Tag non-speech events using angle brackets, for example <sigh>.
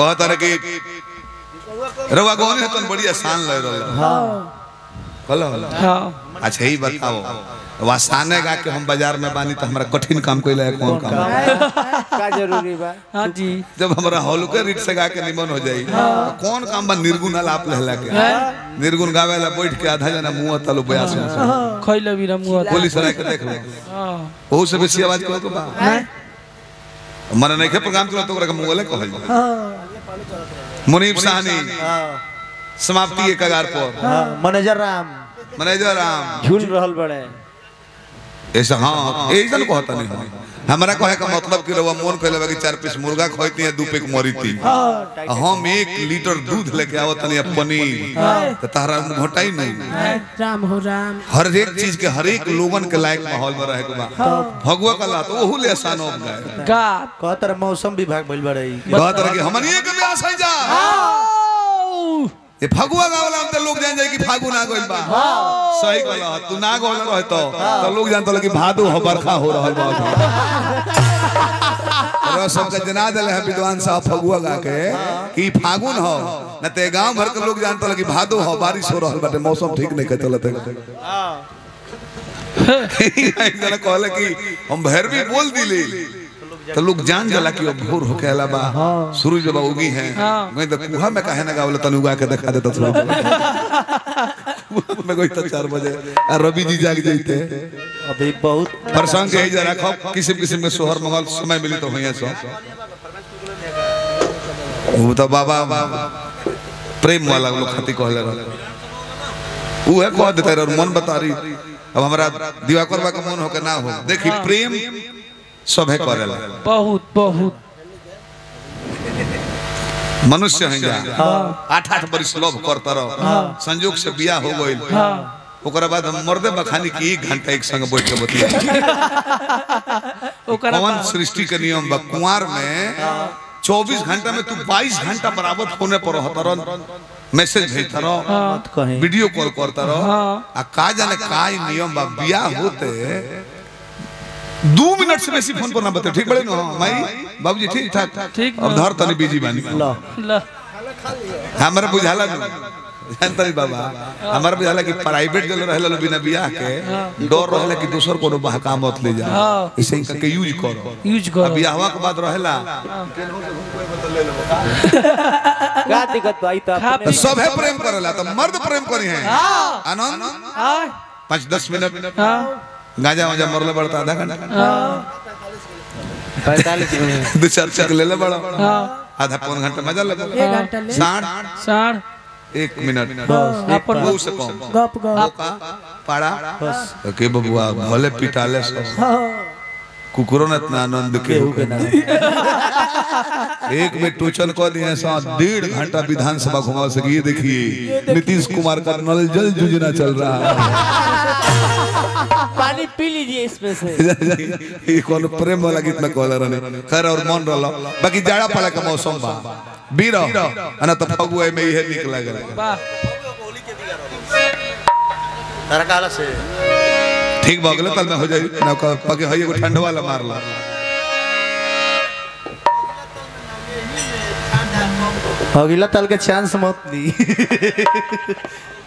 कहता रहे कि रवा गौने तन बड़ी आसान लग रहा हाँ। हलो हाँ। अच्छा ही बताओ। वासाने गा के हम बाज़ार में बानी तो हमरा कठिन काम कोई है कौन काम का ज़रूरी बा? हाँ जी। जब हमरा हॉलुके रीट से गा के निमन हो जाई तो कौन काम बा निर्गुण लाप लहला के? निर्गुण गावे ला बैठ के आधा जना मुँह तलो बयास में खैले भी मुँह पुलिस वाला के देख लो। हाँ। ओहू से बेसी आवाज़ कहो तो बा। मने नहीं प्रोग्राम चला तो ओकरा के मुँह ले कहल मुनीब साहनी। समाप्ति के कगार पर। हाँ। मैनेजर राम। मैनेजर राम। झूल रहल बड़े। ऐसा हाँ ऐसा कहता नहीं। हमारा कहे का मतलब कि रवा मोन कहले बा कि चार पीस मुर्गा खोइती है दू पेक मरी थी हम एक लीटर दूध लेके आवत नहीं पनीर। तो तारा घोटाई नहीं। राम हो राम। हर एक चीज़ के हर एक लोगन के लायक माहौल में रहे के भगवा का ला तो ओहू ले आसान हो गए गात। कहत रहे मौसम विभाग भइल बड़े बात रहे कि हमनी के ब्यास है जा। ये फगुआ गावला हम तो लोग जान जाए कि फागुन आ गइल बा। सही कहला तू ना गइल रहे तो तो लोग जानत कि भादो हो बरखा हो रहल बा। रह सब के जना देले है विद्वान साहब फगुआ गा के कि फागुन हो न ते गाँव भर के लोग जानत कि भादो हो बारिश हो रहल बाटे मौसम ठीक नहीं के चलत है। <laughs> जना कहले कि हम भैरवी बोल दिली। तो लोग जान जाला कि अब भोर होके आला बा। सूरज बाबा उगी हैं। मैं तो कुहा में काहे ना गावले तनु के दिखा देता थोड़ा मैं कोई तो 4 बजे आ रवि जी जाग जाते। अभी बहुत प्रसंग यही जरा रखो किस्म किस्म के सोहर मंगल समय मिली तो होइए सो। वो तो बाबा प्रेम वाला लोग खती कहले रह वो है कह देते रह मन बता रही अब हमारा दिवाकर बा का मन हो के ना हो। देखी प्रेम सब है करेला। बहुत बहुत। मनुष्य है जा आठ आठ बरिस लव करता रहो। संजोग से बियाह हो गइल। ओकरा बाद हम मर्दे बखानी की एक घंटा एक संग बैठ के बतिया ओकरा पवन सृष्टि के नियम बा कुंवार में 24 घंटा में तू 22 घंटा बराबर फोने पर रहता रह मैसेज भेजता रह वीडियो कॉल करता रह हाँ। आ का जाने का नियम बा बियाह होते दो मिनट से बेसी फ़ोन पर ना बते ठीक बड़े ना माई बाबूजी ठीक ठाक ठीक अब धर तनी बिज़ी बानी। लो। ल। हमारा बुझाला न जानता नहीं बाबा। हमारा बुझाला कि प्राइवेट जल रहला लो बिना बियाह के। डर रहला कि दोसर कोनो बहका मत ले जा। हाँ। इसे ही करके यूज़ करो। यूज़ अब करो बियाहवा के बाद रहला <laughs> का दिक्कत भाई तो अपने तो सब है प्रेम करेला तो मर्द प्रेम करी है। आनंद? हाँ। पाँच दस मिनट। हाँ। गांजा वाजा मरले बड़ता आधा घंटा मिनट दो चार चक ले ले बड़ा आधा पौन घंटा मज़ा लगे एक साठ साढ़ एक मिनट अपन बहु से कम गप गप पाड़ा के बबुआ भले पिटाले सो कुकुरो न इतना आनंद के केहू के ना एक में टूचन को दिए सा डेढ़ घंटा विधानसभा घुमा सके ये देखिए नीतीश कुमार का नल जल योजना चल रहा है। पानी पी लीजिए इसमें से। <laughs> ये कौन प्रेम वाला गीत में कहला रहने खैर और मन रहला बाकी जाड़ा पाला का मौसम बा। बीरो अना तो फगुए में यह निक लागल वाह। तारा काला से। ठीक भग कल में हो जाए ठंड वाला मारला अगला तल के चांस मत दी <laughs>